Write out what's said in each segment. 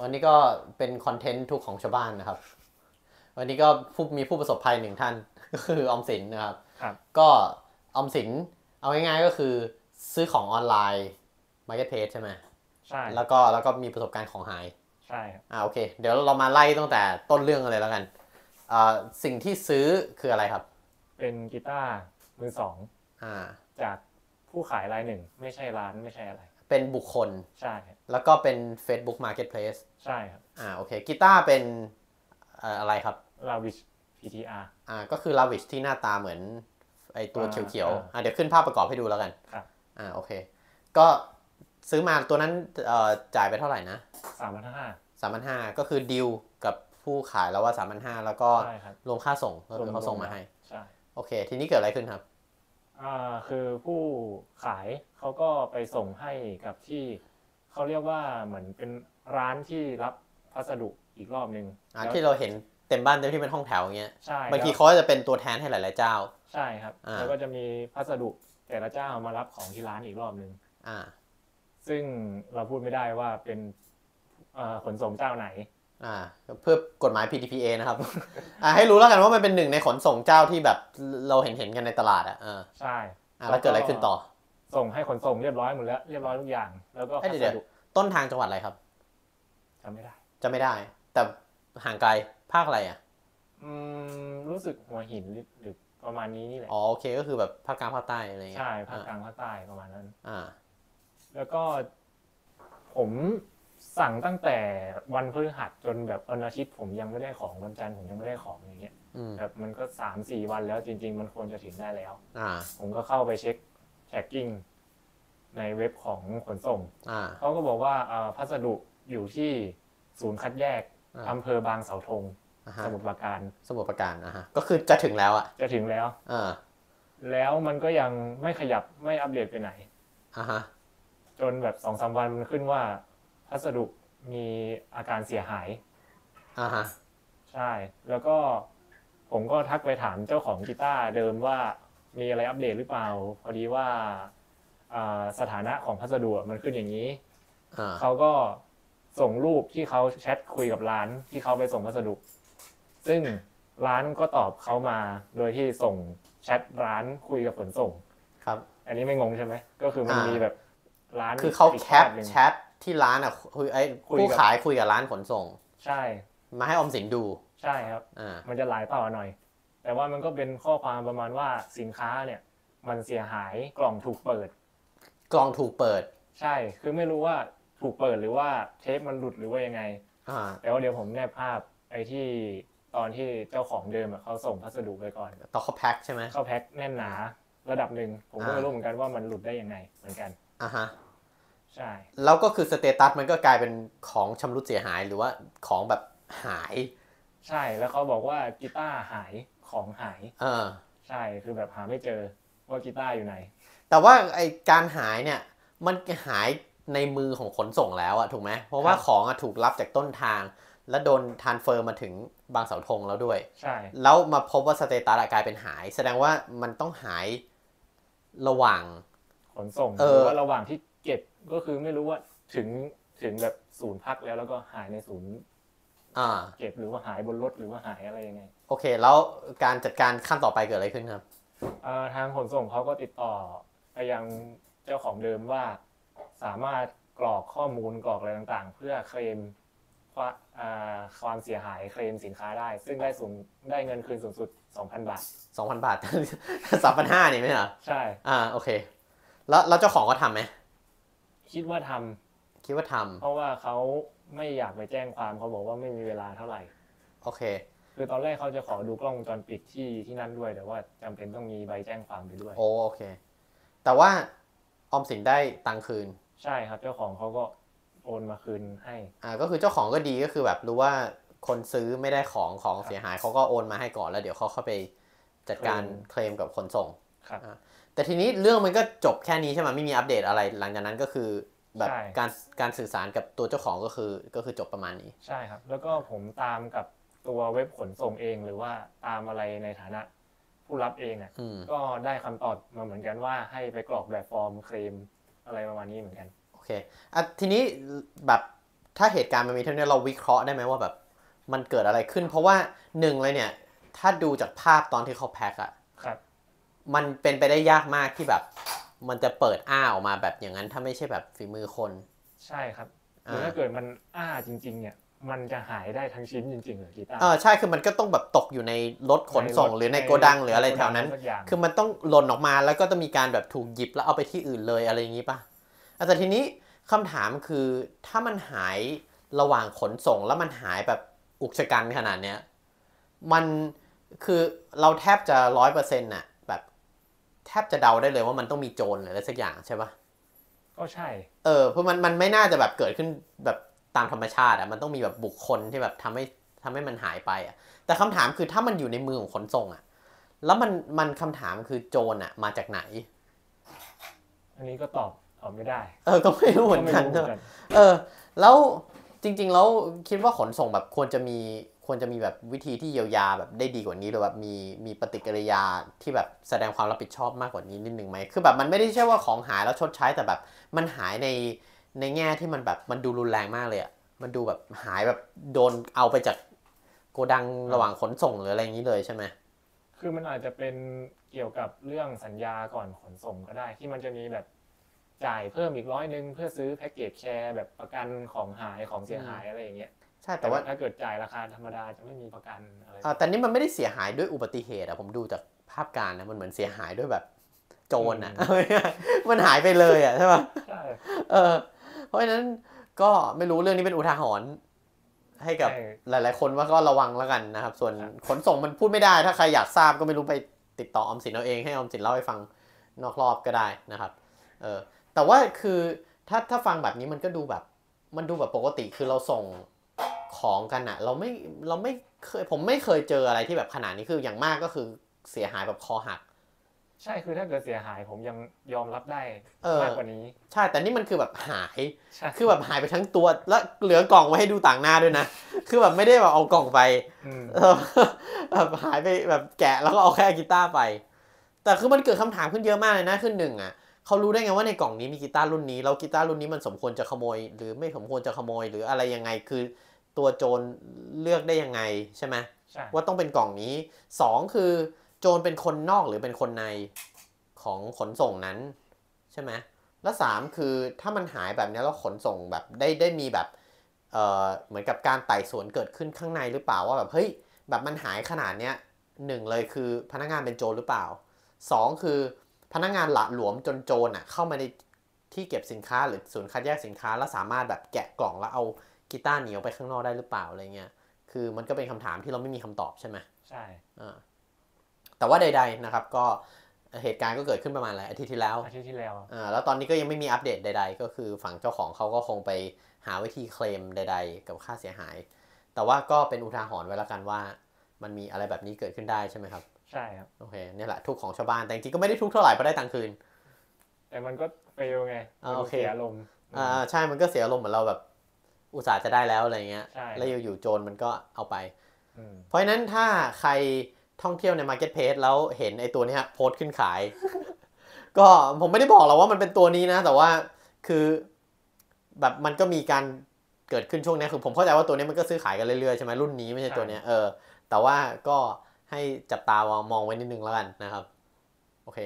วันนี้ก็เป็นคอนเทนต์ทุกข์ของชาวบ้านนะครับ วันนี้ก็ผู้มีผู้ประสบภัยหนึ่งท่านก็คือออมสินนะครับครับก็ออมสินเอาง่ายๆก็คือซื้อของออนไลน์ Marketplace ใช่ไหมใช่แล้วก็แล้วก็มีประสบการณ์ของหายใช่ครับอ่าโอเค เดี๋ยวเรามาไล่ตั้งแต่ต้นเรื่องกันเลยแล้วกันอ่าสิ่งที่ซื้อคืออะไรครับ เป็นกีตาร์มือสองอ่าจากผู้ขายรายหนึ่ง ไม่ใช่ร้านไม่ใช่อะไร เป็นบุคคล ใช่ครับแล้วก็เป็น Facebook Marketplace ใช่ครับอ่าโอเคกีตาร์เป็นเอ่ออะไรครับ ลาวิช PTR อ่าก็คือลาวิชที่หน้าตาเหมือนไอตัวอ่าเขียวๆอ่าอ่าเดี๋ยวขึ้นภาพประกอบให้ดูแล้วกันครับ อ่าโอเค ก็ซื้อมาตัวนั้นเอ่อจ่ายไปเท่าไหร่นะสามพันห้าสามพันห้าก็คือดีลกับผู้ขายแล้วว่าสามพันห้าแล้วก็ใช่ครับรวมค่าส่งก็คือเขาส่งมาให้ ใช่โอเค ทีนี้เกิดอะไรขึ้นครับ อ่าคือผู้ขายเขาก็ไปส่งให้กับที่เขาเรียกว่าเหมือนเป็นร้านที่รับพัสดุอีกรอบหนึ่งอ่าแล้ว ที่เราเห็นเต็มบ้านเต็มที่เป็นห้องแถวอย่างเงี้ยใช่บางทีแล้วเขาจะเป็นตัวแทนให้หลาย ๆ เจ้า ใช่ครับ อ่า แล้วก็จะมีพัสดุแต่ละเจ้ามารับของที่ร้านอีกรอบหนึ่งอ่า ซึ่งเราพูดไม่ได้ว่าเป็นเอ่อขนส่งเจ้าไหน อ่าเพื่อกฎหมาย PDPA นะครับ อ่าให้รู้แล้วกันว่ามันเป็นหนึ่งในขนส่งเจ้าที่แบบเราเห็นเห็นๆกันในตลาดอะอ่าใช่อ่าแล้วเกิดอะไรขึ้นต่อ ส่งให้ขนส่งเรียบร้อยหมดแล้วเรียบร้อยทุกอย่าง แล้วก็เอ้พัยสเดี๋ยวดุต้นทางจังหวัดอะไรครับจำไม่ได้จะไม่ได้ แต่ห่างไกลภาคอะไรอะอืมรู้สึกหัวหินหรือหรือประมาณนี้นี่แหละอ๋อโอเคก็คือแบบภาคกลางภาคใต้อะไรเงี้ยใช่ภาคกลางภาคใต้ประมาณนั้น อ่า แล้วก็ผม สั่งตั้งแต่วันพฤหัสจนแบบวันอาทิตย์ผมยังไม่ได้ของวันจันทร์ผมยังไม่ได้ของอย่างเงี้ยอืมแบบมันก็สามสี่วันแล้วจริง ๆ มันควรจะถึงได้แล้ว อ่า ผมก็เข้าไปเช็ค tracking ในเว็บของขนส่ง อ่า เขาก็บอกว่าเอ่อพัสดุอยู่ที่ศูนย์คัดแยกอ่า อำเภอบางเสาธงอ่าฮะสมุทรปราการสมุทรปราการอะฮะก็คือจะถึงแล้วอะจะถึงแล้ว อ่าแล้วมันก็ยังไม่ขยับไม่อัปเดตไปไหน อ่าฮะจนแบบสองสามวันมันขึ้นว่า พัสดุมีอาการเสียหาย อ่าฮะใช่ แล้วก็ผมก็ทักไปถามเจ้าของกีตาร์เดิมว่ามีอะไรอัปเดตหรือเปล่า พอดีว่าอ่าสถานะของพัสดุอะมันขึ้นอย่างนี้ อ่าเขาก็ส่งรูปที่เขาแชทคุยกับร้านที่เขาไปส่งพัสดุ ซึ่งร้านก็ตอบเขามาโดยที่ส่งแชทร้านคุยกับขนส่ง ครับ อันนี้ไม่งงใช่ไหม ก็คือมันอ่ามี มีแบบร้านคือเขาอีกแคปภพหนึ่งแชท ที่ร้านอะคุยไอ้คุยผู้กับขายคุยกับร้านขนส่ง ใช่ มาให้ออมสินดูใช่ครับ อ่ามันจะหลายต่อหน่อย แต่ว่ามันก็เป็นข้อความประมาณว่าสินค้าเนี่ย มันเสียหายกล่องถูกเปิด กล่องถูกเปิดใช่ คือไม่รู้ว่าถูกเปิดหรือว่าเทปมันหลุดหรือว่ายังไง อ่าแต่ว่าเดี๋ยวผมแนบภาพไอ้ที่ตอนที่เจ้าของเดิมอะเขาส่งพัสดุไปก่อน ต่อเขาแพ็คใช่ไหม เข้าแพ็คแน่นหนาระดับหนึ่งผมก็อ่าไม่รู้เหมือนกันว่ามันหลุดได้ยังไงเหมือนกัน อ่าฮะ ใช่ แล้วก็คือสเตตัสมันก็กลายเป็นของชำรุดเสียหายหรือว่าของแบบหาย ใช่แล้วเขาบอกว่ากีตาร์หายของหายเออใช่คือแบบหาไม่เจอว่ากีตาร์อยู่ไหน แต่ว่าไอการหายเนี่ยมันหายในมือของขนส่งแล้วอะถูกไหมเพราะว่าครับของอะถูกรับจากต้นทาง แล้วโดนทานเฟอร์มาถึงบางเสาธงแล้วด้วย ใช่ แล้วมาพบว่าสเตตัสอะกลายเป็นหาย แสดงว่ามันต้องหายระหว่างขนส่งเอหอรือว่าระหว่างที่เก็บก็คือไม่รู้ว่าถึงถึงแบบศูนย์พักแล้วแล้วก็หายในศูนย์อ่า เก็บหรือว่าหายบนรถหรือว่าหายอะไรยังไงโอเค แล้วการจัดการขั้นต่อไปเกิดอะไรขึ้นครับ เอ่อทางขนส่งเขาก็ติดต่อไปยังเจ้าของเดิมว่า สามารถกรอกข้อมูลกรอกอะไรต่างๆ เพื่อเคลมความอ่าความเสียหายเคลมสินค้าได้ ซึ่งได้สูงได้เงินคืนสูงสุด 2,000 บาท 2,000 บาทสามพันห้านี่ไม่ใช่เหรอใช่ อ่า โอเค แล้วแล้วเจ้าของก็ทำไหม คิดว่าทำคิดว่าทำเพราะว่าเขาไม่อยากไปแจ้งความเขาบอกว่าไม่มีเวลาเท่าไหร่ โอเค คือตอนแรกเขาจะขอดูกล้องวงจรปิดที่ที่นั่นด้วย แต่ว่าจำเป็นต้องมีใบแจ้งความไปด้วย โอโอเค แต่ว่าออมสินได้ตังค์คืน ใช่ครับ เจ้าของเขาก็โอนมาคืนให้ อ่าก็คือเจ้าของก็ดีก็คือแบบรู้ว่าคนซื้อไม่ได้ของของเสียหายเขาก็โอนมาให้ก่อนแล้วเดี๋ยวเขาเข้าไปจัดการเคลมกับขนส่ง ครับแต่ทีนี้เรื่องมันก็จบแค่นี้ใช่ไหมไม่มีอัปเดตอะไร หลังจากนั้นก็คือแบบใช่การการสื่อสารกับตัวเจ้าของก็คือก็คือจบประมาณนี้ใช่ครับ แล้วก็ผมตามกับตัวเว็บขนส่งเองหรือว่าตามอะไรในฐานะผู้รับเองอะอืมก็ได้คำตอบมาเหมือนกันว่าให้ไปกรอกแบบฟอร์มเคลมอะไรประมาณนี้เหมือนกันโอเคอะทีนี้แบบถ้าเหตุการณ์มันมีเท่านี้เราวิเคราะห์ได้ไหมว่าแบบมันเกิดอะไรขึ้น เพราะว่าหนึ่งเลยเนี่ย ถ้าดูจากภาพตอนที่เขาแพ็คอะครับ มันเป็นไปได้ยากมากที่แบบ มันจะเปิดอ้าออกมาแบบอย่างนั้นถ้าไม่ใช่แบบฝีมือคน ใช่ครับหอ่ารือถ้าเกิดมันอ้าจริง ๆ เนี่ย มันจะหายได้ทั้งชิ้นจริงๆเหรอกีตาร์เออใช่คือมันก็ต้องแบบตกอยู่ในรถขนส่งหรือในโกดังหรืออะไรแถวนั้นใโกดังสักอย่างคือมันต้องหล่นออกมาแล้วก็ต้องมีการแบบถูกหยิบแล้วเอาไปที่อื่นเลยอะไรอย่างนี้ป่ะอะแต่ทีนี้คำถามคือถ้ามันหายระหว่างขนส่งแล้วมันหายแบบอุกชะกันขนาดเนี้ยมันคือเราแทบจะร้อยเปอร์เซ็นต์น่ะ แบบแทบจะเดาได้เลยว่ามันต้องมีโจรหรืออะไรสักอย่างใช่ป่ะก็ใช่ เออเพราะมันมันไม่น่าจะแบบเกิดขึ้นแบบตามธรรมชาติอะมันต้องมีแบบบุคคลที่แบบทำให้ทำให้มันหายไปอะแต่คำถามคือถ้ามันอยู่ในมือของขนส่งอะแล้วมันมันคำถามคือโจรอะมาจากไหน อันนี้ก็ตอบตอบไม่ได้ เออก็ไม่รู้เหมือนกันก็ไรู้เหมือนกันเออ แล้ว จริง ๆ แล้วคิดว่าขนส่งแบบควรจะมีควรจะมีแบบวิธีที่เยียวยาแบบได้ดีกว่านี้หรือแบบมีมีปฏิกิริยาที่แบบแสดงความรับผิดชอบมากกว่านี้นิดนึงไหมคือแบบมันไม่ได้ใช่ว่าของหายแล้วชดใช้แต่แบบ มันหายในในแง่ที่มันแบบมันดูรุนแรงมากเลยอะมันดูแบบหายแบบโดนเอาไปจากโกดังระหว่างขนส่งหรืออะไรอย่างนี้เลยใช่ไหมคือมันอาจจะเป็นเกี่ยวกับเรื่องสัญญาก่อนขนส่งก็ได้ ที่มันจะมีแบบ จ่ายเพิ่มอีกร้อยหนึ่งเพื่อซื้อแพ็กเกจแชร์แบบประกันของหายของเสียหายอะไรอย่างเงี้ยใช่แต่ว่าถ้าเกิดจ่ายราคาธรรมดาจะไม่มีประกันอะไรอ่าแต่นี่มันไม่ได้เสียหายด้วยอุบัติเหตุอะผมดูจากภาพการนะมันเหมือนเสียหายด้วยแบบโจรอะมันหายไปเลยอะใช่ปะใช่เออเพราะฉะนั้นก็ไม่รู้เรื่องนี้เป็นอุทาหรณ์ให้กับใช่หลาย ๆ คนว่าก็ระวังแล้วกันนะครับ ส่วนครับขนส่งมันพูดไม่ได้ ถ้าใครอยากทราบก็ไม่รู้ไปติดต่อออมสินเอาเองให้ออมสินเล่าให้ฟังนอกรอบก็ได้นะครับ เออ แต่ว่าคือถ้าถ้าฟังแบบนี้มันก็ดูแบบ มันดูแบบปกติคือเราส่งของกันอะเราไม่เราไม่เคยผมไม่เคยเจออะไรที่แบบขนาดนี้คืออย่างมากก็คือเสียหายแบบคอหัก ใช่คือถ้าเกิดเสียหายผมยังยอมรับได้เออมากกว่านี้ ใช่แต่นี่มันคือแบบหายใช่คือแบบหายไปทั้งตัวแล้วเหลือกล่องไว้ให้ดูต่างหน้าด้วยนะ คือแบบไม่ได้แบบเอากล่องไปอืมเออแบบหายไปแบบแกะแล้วก็เอาแค่กีตาร์ไป แต่คือมันเกิดคำถามขึ้นเยอะมากเลยนะขึ้นหนึ่งอะ เขารู้ได้ไงว่าในกล่องนี้มีกีตาร์รุ่นนี้แล้วกีตาร์รุ่นนี้มันสมควรจะขโมย หรือไม่สมควรจะขโมย หรืออะไรยังไงคือตัวโจรเลือกได้ยังไงใช่ไหมใช่ว่าต้องเป็นกล่องนี้สองคือโจรเป็นคนนอกหรือเป็นคนในของขนส่งนั้นใช่ไหมและสามคือถ้ามันหายแบบนี้แล้วขนส่งแบบได้ได้มีแบบเอ่อเหมือนกับการไต่สวนเกิดขึ้นข้างในหรือเปล่าว่าแบบเฮ้ยแบบมันหายขนาดเนี้ยหนึ่งเลยคือพนักงานเป็นโจรหรือเปล่าสองคือ พนักงานหละหลวมจนโจรอะเข้ามาในที่เก็บสินค้าหรือศูนย์คัดแยกสินค้าแล้วสามารถแบบแกะกล่องแล้วเอากีตาร์เหนียวไปข้างนอกได้หรือเปล่าอะไรเงี้ย คือมันก็เป็นคำถามที่เราไม่มีคำตอบใช่ไหมใช่อ่าแต่ว่าใด ๆนะครับก็เหตุการณ์ก็เกิดขึ้นประมาณหลายอาทิตย์ที่แล้วอาทิตย์ที่แล้วอ่าแล้วตอนนี้ก็ยังไม่มีอัปเดตใด ๆ ก็คือฝั่งเจ้าของเขาก็คงไปหาวิธีเคลมใด ๆ กับค่าเสียหาย แต่ว่าก็เป็นอุทาหรณ์ไว้แล้วกันว่า มันมีอะไรแบบนี้เกิดขึ้นได้ใช่ไหมครับ ใช่ครับ โอเคเนี่ยแหละทุกข์ของชาวบ้านแต่จริงๆก็ไม่ได้ทุกข์เท่าไหร่เพราะได้ตังค์คืน แต่มันก็เฟลไงอ่าโอเคเสียอารมณ์อ่าใช่มันก็เสียอารมณ์เหมือนเราแบบ อุตส่าห์จะได้แล้วอะไรเงี้ยใช่แล้วอยู่ๆโจรมันก็เอาไปอืมเพราะฉะนั้นถ้าใครท่องเที่ยวใน Marketplace แล้วเห็นไอ้ตัวเนี้ยโพสต์ขึ้นขาย ก็ผมไม่ได้บอกหรอกว่ามันเป็นตัวนี้นะ แต่ว่าคือแบบมันก็มีการเกิดขึ้นช่วงเนี้ยคือผมเข้าใจว่าตัวนี้มันก็ซื้อขายกันเรื่อยๆใช่ไหมรุ่นนี้ไม่ใช่ตัวเนี้ยเออ แต่ว่าก็ให้จับตามองไว้นิดนึงแล้วกันนะครับ โอเค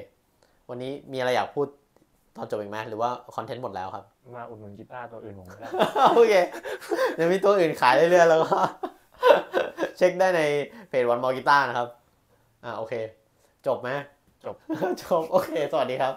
วันนี้มีอะไรอยากพูดตอนจบอีกไหมหรือว่าคอนเทนต์หมดแล้วครับ มาอุดหนุนกีตาร์ตัวอื่นผมก็ได้ โอเคเดี๋ยวมีตัวอื่นขายเรื่อยๆแล้วก็ เช็คได้ในเพจวันมอกีตาร์นะครับ อ่าโอเค จบไหมจบ จบ โอเค สวัสดีครับ